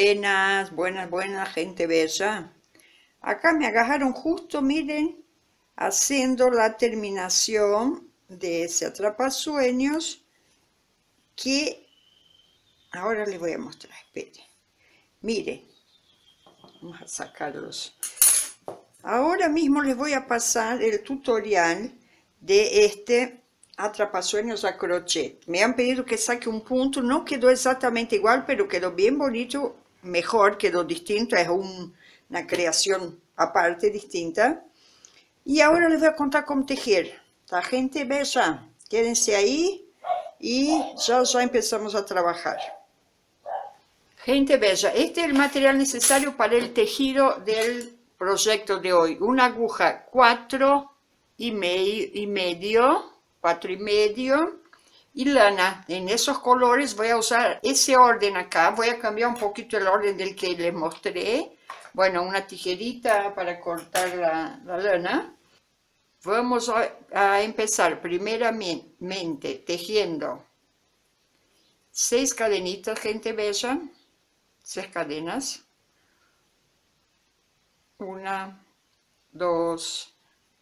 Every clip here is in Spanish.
Buenas, buenas, buenas, gente bella. Acá me agarraron justo, miren, haciendo la terminación de ese atrapasueños que ahora les voy a mostrar, esperen. Miren, vamos a sacarlos. Ahora mismo les voy a pasar el tutorial de este atrapasueños a crochet. Me han pedido que saque un punto, no quedó exactamente igual, pero quedó bien bonito, mejor, quedó distinto, es una creación aparte, distinta. Y ahora les voy a contar cómo tejer. La gente bella, quédense ahí y ya, ya empezamos a trabajar. Gente bella, este es el material necesario para el tejido del proyecto de hoy. Una aguja 4 y medio, y medio cuatro y medio y lana. En esos colores voy a usar ese orden acá. Voy a cambiar un poquito el orden del que les mostré. Bueno, una tijerita para cortar la, lana. Vamos a, empezar primeramente tejiendo seis cadenitas, gente bella. Seis cadenas. Una, dos,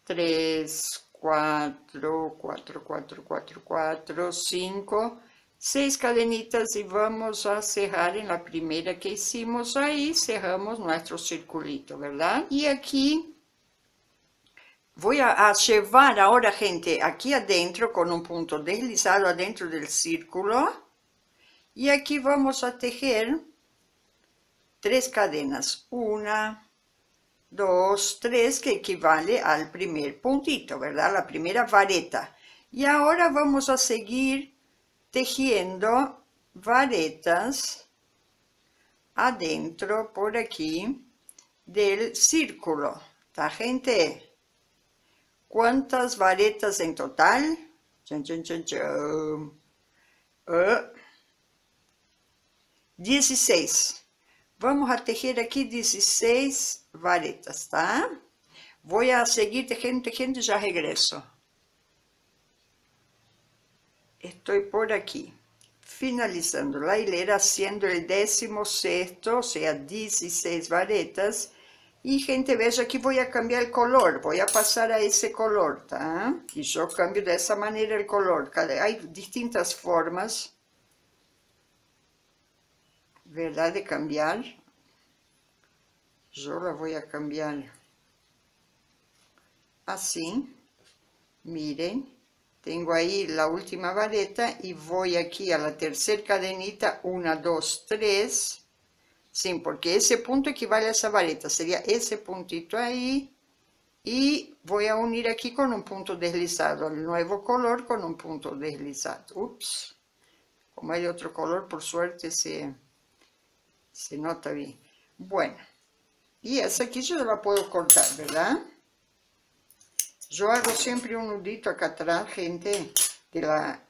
tres, 4, 4, 4, 4, 4, 5, 6 cadenitas y vamos a cerrar en la primera que hicimos ahí, cerramos nuestro circulito, ¿verdad? Y aquí voy a, a llevar ahora, gente, aquí adentro con un punto deslizado adentro del círculo y aquí vamos a tejer tres cadenas, una, 2, 3, que equivale al primer puntito, ¿verdad? La primera vareta. Y ahora vamos a seguir tejiendo varetas adentro, por aquí, del círculo. ¿Está, gente? ¿Cuántas varetas en total? Chan, chan, chan, chan. 16. Vamos a tejer aquí 16 varetas, ¿tá? Voy a seguir tejiendo, tejiendo y ya regreso. Estoy por aquí, finalizando la hilera, haciendo el décimo sexto, o sea, 16 varetas. Y gente, veja aquí voy a cambiar el color, voy a pasar a ese color, ¿tá? Y yo cambio de esa manera el color. Hay distintas formas ¿verdad? De cambiar. Yo la voy a cambiar así. Miren, tengo ahí la última vareta y voy aquí a la tercera cadenita, una, dos, tres. Sí, porque ese punto equivale a esa vareta, sería ese puntito ahí. Y voy a unir aquí con un punto deslizado, el nuevo color con un punto deslizado. Ups, como hay otro color, por suerte se se nota bien. Bueno, y esa aquí yo la puedo cortar, ¿verdad? Yo hago siempre un nudito acá atrás, gente, de la,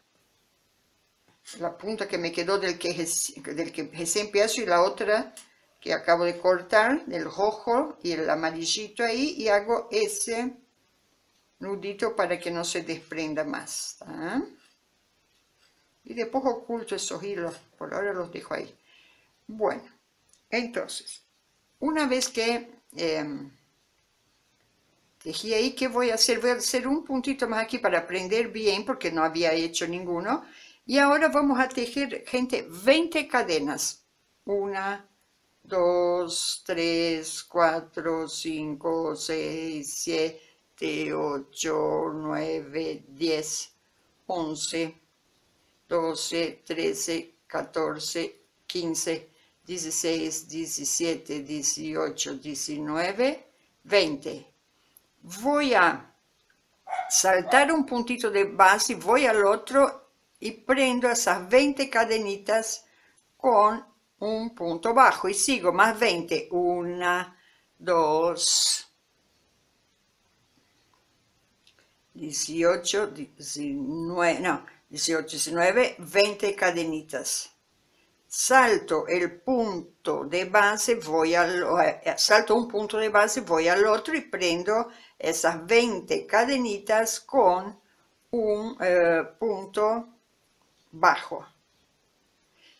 la punta que me quedó del que, del que recién empiezo y la otra que acabo de cortar, del rojo y el amarillito ahí, y hago ese nudito para que no se desprenda más, Y después oculto esos hilos, por ahora los dejo ahí. Bueno, entonces, una vez que eh, tejí ahí, ¿qué voy a hacer? Voy a hacer un puntito más aquí para aprender bien, porque no había hecho ninguno. Y ahora vamos a tejer, gente, 20 cadenas. Una, dos, tres, cuatro, cinco, seis, siete, ocho, nueve, diez, once, doce, trece, catorce, quince, 16, 17, 18, 19, 20. Voy a saltar un puntito de base, voy al otro y prendo esas 20 cadenitas con un punto bajo y sigo más 20. 1, 2, 18, 19, no, 18, 19, 20 cadenitas salto el punto de base, voy al, eh, salto un punto de base, voy al otro y prendo esas 20 cadenitas con un eh, punto bajo.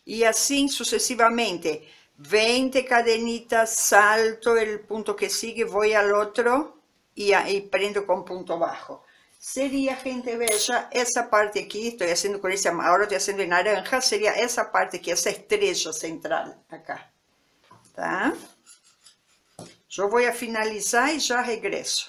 Y así sucesivamente, 20 cadenitas, salto el punto que sigue, voy al otro y prendo con punto bajo. Sería, gente bella, esa parte aquí, estoy haciendo con esa, ahora estoy haciendo en naranja, sería esa parte que esa estrella central, acá. ¿Está? Yo voy a finalizar y ya regreso.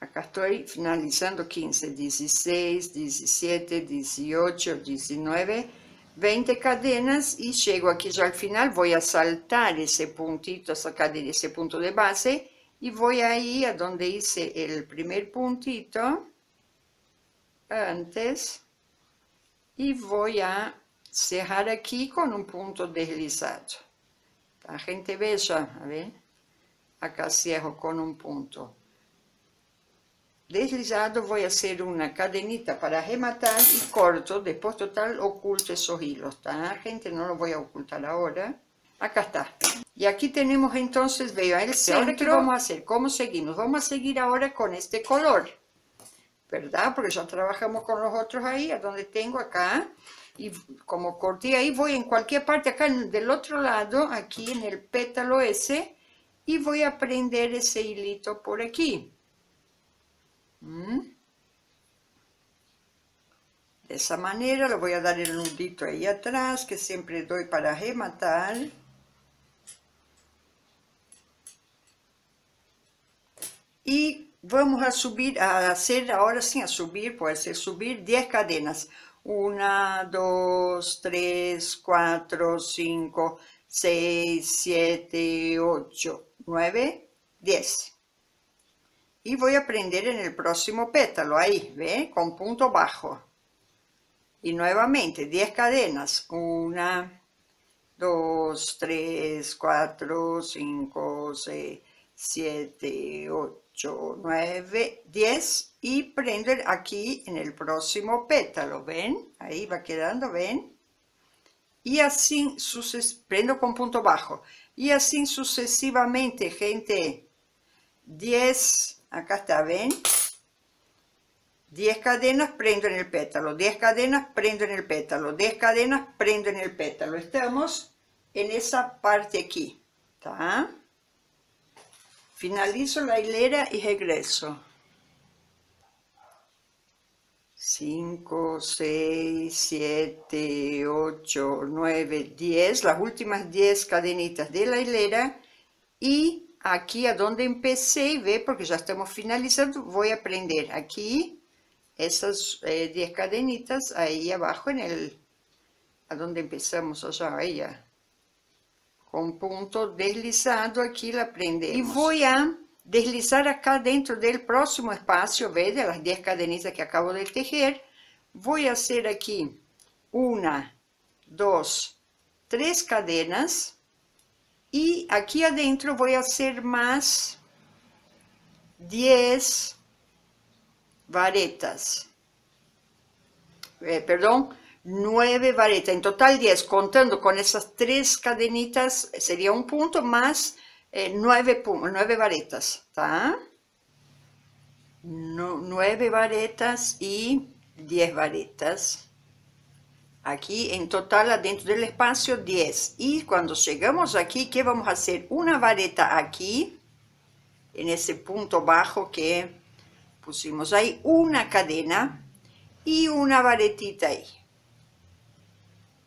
Acá estoy finalizando 15, 16, 17, 18, 19, 20 cadenas y llego aquí ya al final, voy a saltar ese puntito, esa cadena, ese punto de base y voy ahí a donde hice el primer puntito antes y voy a cerrar aquí con un punto deslizado. La gente bella, a ver, acá cierro con un punto deslizado voy a hacer una cadenita para rematar y corto, después total oculto esos hilos, ¿está? Gente, no lo voy a ocultar ahora. Acá está. Y aquí tenemos entonces, veo el centro. ¿qué vamos a hacer? ¿Cómo seguimos? Vamos a seguir ahora con este color, ¿verdad? Porque ya trabajamos con los otros ahí, a donde tengo acá. Y como corté ahí, voy en cualquier parte acá del otro lado, aquí en el pétalo ese, y voy a prender ese hilito por aquí. ¿Mm? De esa manera le voy a dar el nudito ahí atrás que siempre doy para rematar. Y vamos a subir, a hacer ahora sí, a subir, puede ser subir 10 cadenas. 1, 2, 3, 4, 5, 6, 7, 8, 9, 10 y voy a prender en el próximo pétalo, ahí, ¿ve? Con punto bajo. Y nuevamente 10 cadenas, 1, 2, 3, 4, 5, 6, 7, 8, 9, 10 y prendo aquí en el próximo pétalo, ¿ven? Ahí va quedando, ¿ven? Y así, prendo con punto bajo. Y así sucesivamente, gente, 10 acá está, ¿ven? 10 cadenas, prendo en el pétalo, 10 cadenas, prendo en el pétalo, 10 cadenas, prendo en el pétalo. Estamos en esa parte aquí, ¿está? Finalizo la hilera y regreso. 5, 6, 7, 8, 9, 10, las últimas 10 cadenitas de la hilera y aquí a donde empecé, ve, porque ya estamos finalizando, voy a prender aquí esas 10 eh, cadenitas ahí abajo en el, a donde empezamos allá, ella. Con punto deslizado aquí la prendemos. Y voy a deslizar acá dentro del próximo espacio, ve, de las 10 cadenitas que acabo de tejer, voy a hacer aquí una, dos, tres cadenas, y aquí adentro voy a hacer más 10 varetas. Eh, perdón, 9 varetas, en total 10, contando con esas tres cadenitas, sería un punto más 9, eh, 9 varetas, ¿está? 9 varetas y 10 varetas aquí en total adentro del espacio 10 y cuando llegamos aquí ¿qué vamos a hacer? una vareta aquí en ese punto bajo que pusimos ahí una cadena y una varetita ahí.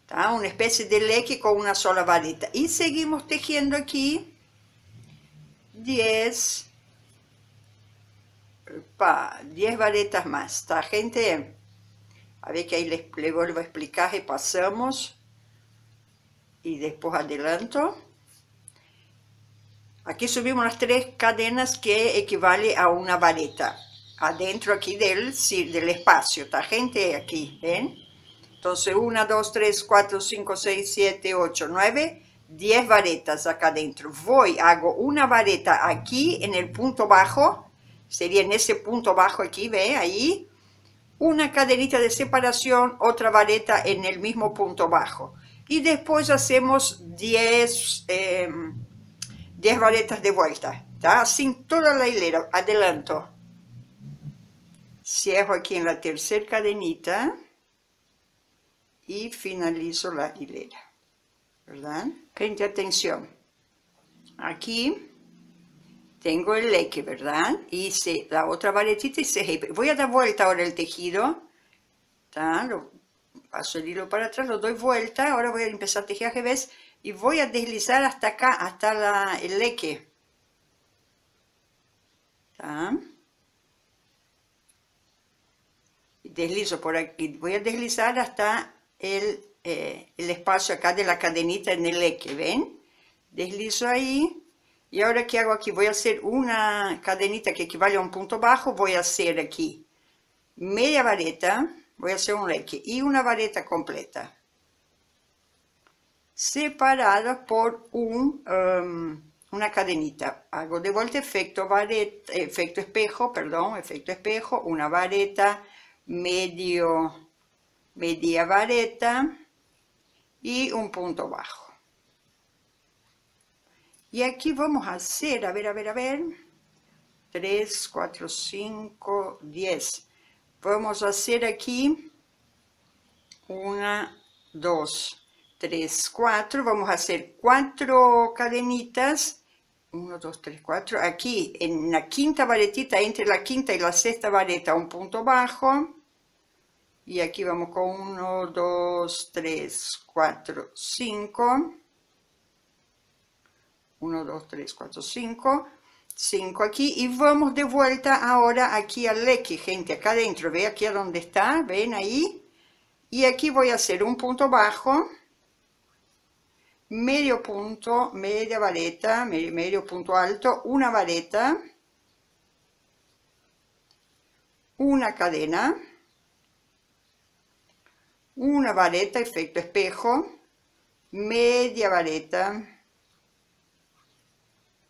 Una especie de leque con una sola vareta. Y seguimos tejiendo aquí 10 10 varetas más. ¿está gente? A ver que ahí les, vuelvo a explicar, pasamos y después adelanto. Aquí subimos las tres cadenas que equivale a una vareta. Adentro aquí del, del espacio, ¿está gente? Aquí, ¿ven? Entonces, 1, 2, 3, 4, 5, 6, 7, 8, 9, 10 varetas acá adentro. Voy, hago una vareta aquí en el punto bajo, sería en ese punto bajo aquí, ¿ve? Ahí, una cadenita de separación, otra vareta en el mismo punto bajo. Y después hacemos 10, eh, varetas de vuelta, ¿está? Sin toda la hilera, adelanto. Cierro aquí en la tercera cadenita. y finalizo la hilera, ¿verdad? Gente, atención. Aquí tengo el leque, ¿verdad? Hice la otra varetita y se Voy a dar vuelta ahora el tejido, Lo, paso el hilo para atrás, lo doy vuelta, ahora voy a empezar a tejer y voy a deslizar hasta acá, hasta la, el leque. Deslizo por aquí, voy a deslizar hasta el, eh, el espacio acá de la cadenita en el leque, ¿ven? Deslizo ahí, y ahora ¿qué hago aquí? Voy a hacer una cadenita que equivale a un punto bajo, voy a hacer aquí media vareta, voy a hacer un leque y una vareta completa separadas por un, um, una cadenita. Hago de vuelta efecto, vareta, efecto espejo, perdón, efecto espejo, una vareta, medio, media vareta y un punto bajo. Y aquí vamos a hacer, a ver, a ver, a ver, 3, 4, 5, 10. Vamos a hacer aquí una, dos, 3, 4, vamos a hacer cuatro cadenitas, 1, 2, 3, 4, aquí en la quinta varetita, entre la quinta y la sexta vareta, un punto bajo, y aquí vamos con 1, 2, 3, 4, 5, 1, 2, 3, 4, 5, 5 aquí, y vamos de vuelta ahora aquí al leque, gente, acá adentro, ve aquí a donde está, ven ahí, y aquí voy a hacer un punto bajo, medio punto, media vareta, medio, punto alto, una vareta, una cadena, una vareta, efecto espejo, media vareta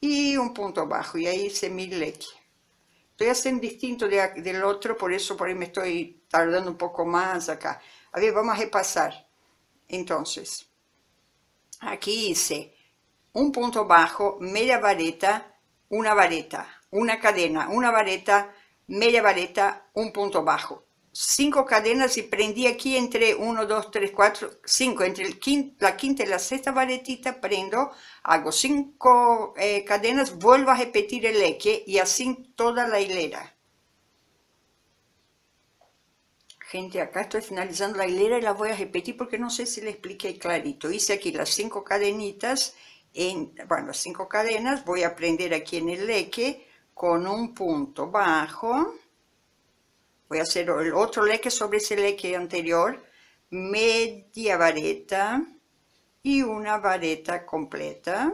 y un punto bajo y ahí hice mi leque. Estoy haciendo distinto del otro, por eso por ahí me estoy tardando un poco más acá. A ver, vamos a repasar. Entonces, aquí hice un punto bajo, media vareta, una vareta, una cadena, una vareta, media vareta, un punto bajo. Cinco cadenas y prendí aquí entre 1, 2, 3, 4, 5, entre la quinta y la sexta varetita prendo, hago cinco eh, cadenas, vuelvo a repetir el eje y así toda la hilera. Gente, acá estoy finalizando la hilera y la voy a repetir porque no sé si le expliqué clarito. Hice aquí las cinco cadenitas, en, bueno, cinco cadenas, voy a prender aquí en el leque con un punto bajo. Voy a hacer el otro leque sobre ese leque anterior, media vareta y una vareta completa.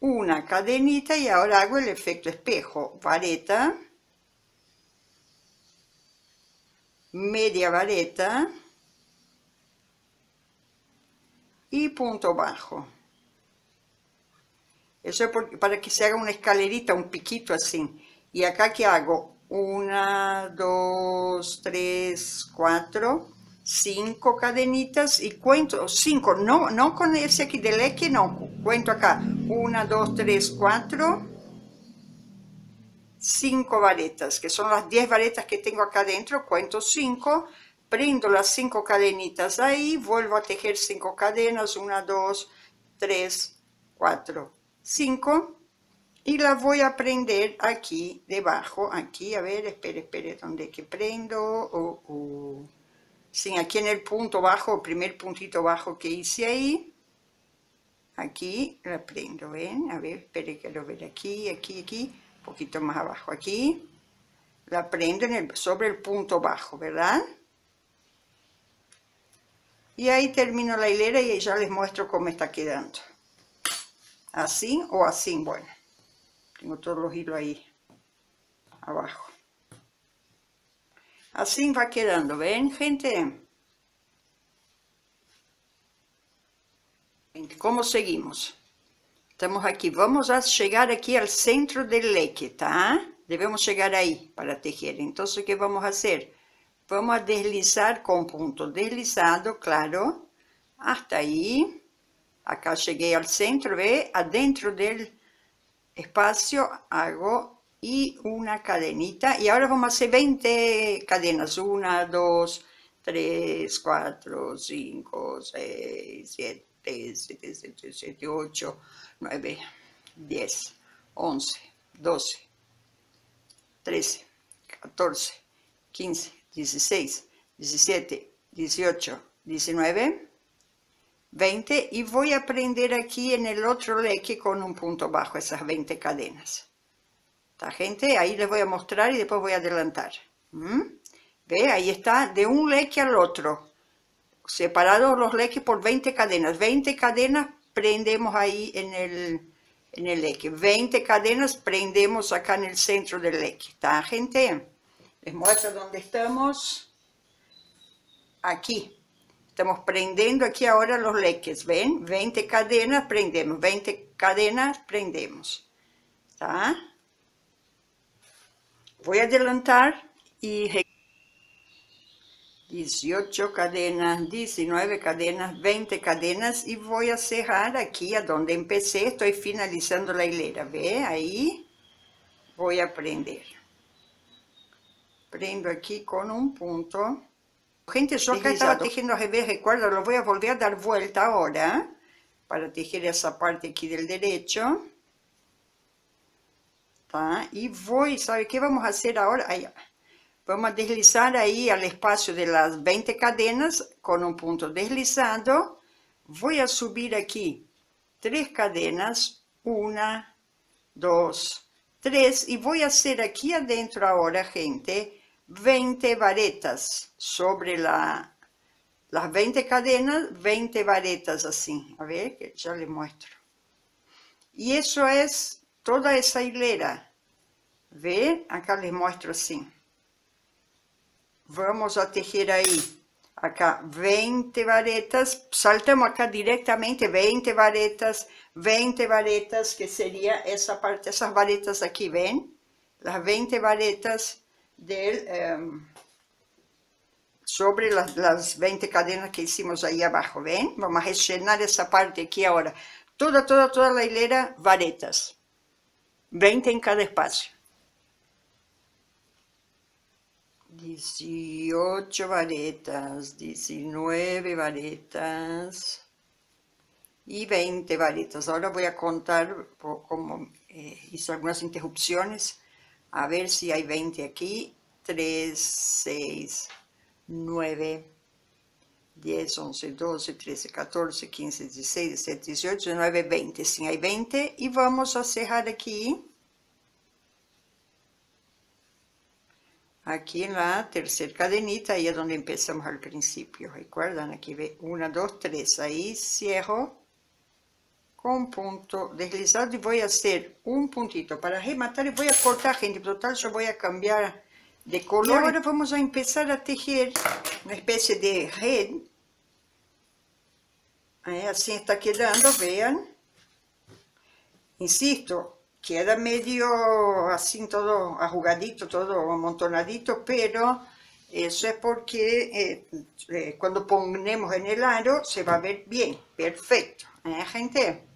Una cadenita y ahora hago el efecto espejo, vareta media vareta y punto bajo. Eso es para que se haga una escalerita, un piquito así. Y acá que hago una, dos, tres, cuatro, cinco cadenitas y cuento cinco, no, no con ese aquí del eje, no, cuento acá, una, dos, tres, cuatro, cinco varetas, que son las 10 varetas que tengo acá adentro, cuento 5, prendo las 5 cadenitas ahí, vuelvo a tejer 5 cadenas, 1, 2, 3, 4, 5, y la voy a prender aquí debajo, aquí, a ver, espere, espere, ¿dónde que prendo? Sí, aquí en el punto bajo, primer puntito bajo que hice ahí, aquí la prendo, ¿ven? A ver, espere que lo vea aquí, aquí, aquí, poquito más abajo aquí, la prendo sobre el punto bajo, ¿verdad? Y ahí termino la hilera y ya les muestro cómo está quedando. Así o así, bueno. Tengo todos los hilos ahí abajo. Así va quedando, ¿ven, gente? ¿Cómo seguimos? Estamos aquí, vamos a llegar aquí al centro del leque, ¿tá? Debemos llegar ahí para tejer. Entonces, ¿qué vamos a hacer? Vamos a deslizar con punto deslizado, claro, hasta ahí. Acá llegué al centro, ¿ve? Adentro del espacio hago y una cadenita. Y ahora vamos a hacer 20 cadenas. Una, dos, 3, 4, 5, 6, 7, 7, 7, 7, 8, 9, 10, 11, 12, 13, 14, 15, 16, 17, 18, 19, 20 y voy a prender aquí en el otro leque con un punto bajo esas 20 cadenas. ¿Está gente? Ahí les voy a mostrar y después voy a adelantar. ¿Mm? ¿Ve? Ahí está, de un leque al otro. Separados los leques por 20 cadenas. 20 cadenas prendemos ahí en el, en el leque. 20 cadenas prendemos acá en el centro del leque. ¿Está gente? Les muestro dónde estamos. Aquí. Estamos prendiendo aquí ahora los leques, ¿ven? 20 cadenas, prendemos, 20 cadenas, prendemos. ¿Está? Voy a adelantar y 18 cadenas, 19 cadenas, 20 cadenas y voy a cerrar aquí a donde empecé, estoy finalizando la hilera, ¿ve? Ahí voy a prender. Prendo aquí con un punto. Gente, yo acá estaba tejiendo al revés, recuerda, lo voy a volver a dar vuelta ahora para tejer esa parte aquí del derecho. Y voy, ¿sabe qué vamos a hacer ahora? Vamos a deslizar ahí al espacio de las 20 cadenas con un punto deslizado. Voy a subir aquí tres cadenas, una, dos, tres, y voy a hacer aquí adentro ahora, gente, 20 varetas sobre la, las 20 cadenas, 20 varetas así. A ver, que ya les muestro. Y eso es toda esa hilera. ¿Ve? Acá les muestro así. Vamos a tejer ahí. Acá 20 varetas. Saltamos acá directamente 20 varetas. 20 varetas, que sería esa parte, esas varetas aquí, ¿ven? Las 20 varetas del, em, sobre las, las 20 cadenas que hicimos ahí abajo, ¿ven? Vamos a rellenar esa parte aquí ahora. Toda, toda, toda la hilera, varetas. 20 en cada espacio. 18 varetas, 19 varetas y 20 varetas. Ahora voy a contar como eh, hizo algunas interrupciones a ver si hay 20 aquí. 3, 6, 9, 10, 11, 12, 13, 14, 15, 16, 17, 18, 19, 20. Sí, hay 20. Y vamos a cerrar aquí. Aquí en la tercera cadenita, ahí es donde empezamos al principio. ¿Recuerdan? Aquí ve 1, 2, 3. Ahí cierro con punto deslizado y voy a hacer un puntito para rematar y voy a cortar gente total yo voy a cambiar de color. Y ahora vamos a empezar a tejer una especie de red así está quedando vean. Insisto queda medio así todo arrugadito todo amontonadito pero eso es porque eh, eh, cuando ponemos en el aro se va a ver bien perfecto ¿eh, gente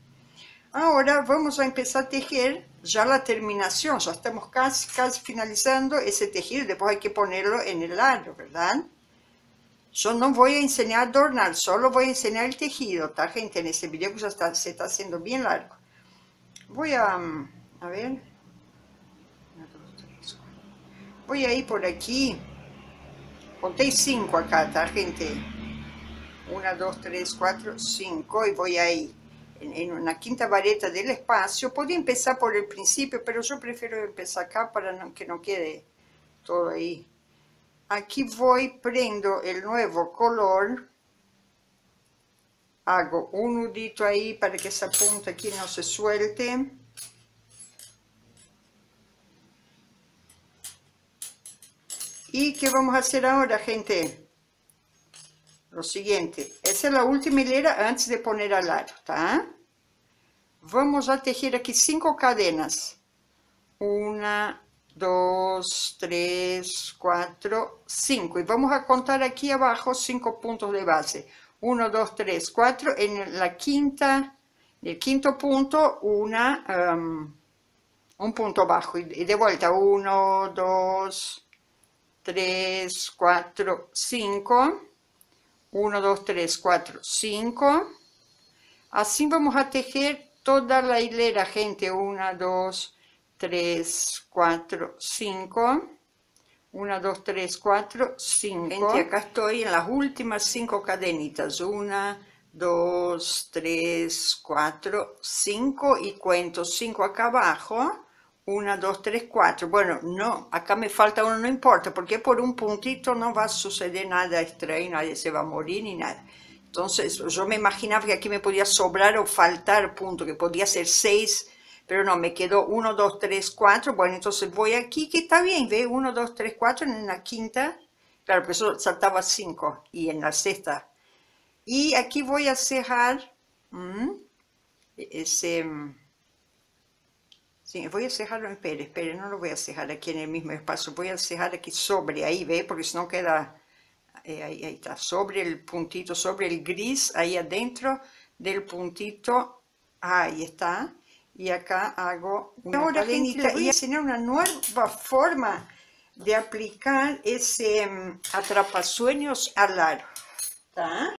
Ahora vamos a empezar a tejer ya la terminación, ya estamos casi, casi finalizando ese tejido, después hay que ponerlo en el aro, ¿verdad? Yo no voy a enseñar a adornar, solo voy a enseñar el tejido, ¿está gente? En este video que ya está, se está haciendo bien largo. Voy a, mm, a ver, voy a ir por aquí, conté cinco acá, ¿está gente? Una, dos, tres, cuatro, cinco y voy ahí en, una quinta vareta del espacio. Podía empezar por el principio, pero yo prefiero empezar acá para que no quede todo ahí. Aquí voy, prendo el nuevo color. Hago un nudito ahí para que esa punta aquí no se suelte. ¿Y qué vamos a hacer ahora, gente? Lo siguiente, esa es la última hilera antes de poner al aro, ¿tá? Vamos a tejer aquí cinco cadenas. Una, dos, tres, cuatro, cinco. Y vamos a contar aquí abajo cinco puntos de base. Uno, dos, tres, cuatro. En la quinta, en el quinto punto, una, um, un punto bajo. Y de vuelta, uno, dos, 3, 4, 5, 1, 2, 3, 4, 5. Así vamos a tejer toda la hilera, gente, 1, 2, 3, 4, 5. 1, 2, 3, 4, 5. Gente, acá estoy en las últimas 5 cadenitas. 1, 2, 3, 4, 5 y cuento 5 acá abajo 1, 2, 3, 4. Bueno, no, acá me falta uno, no importa, porque por un puntito no va a suceder nada extraño, nadie se va a morir ni nada. Entonces, yo me imaginaba que aquí me podía sobrar o faltar punto, que podía ser 6, pero no, me quedó 1, 2, 3, 4. Bueno, entonces voy aquí, que está bien, ve 1, 2, 3, 4 en la quinta. Claro, pero eso saltaba 5 y en la sexta. Y aquí voy a cejar mmm, ese Sí, voy a cejarlo, espere, espere, no lo voy a cejar aquí en el mismo espacio, voy a cejar aquí sobre, ahí ve, porque si no queda, eh, ahí, ahí, está, sobre el puntito, sobre el gris, ahí adentro del puntito, ahí está, y acá hago una Ahora, cadenita, voy a enseñar una nueva forma de aplicar ese um, atrapasueños al aro, ¿está?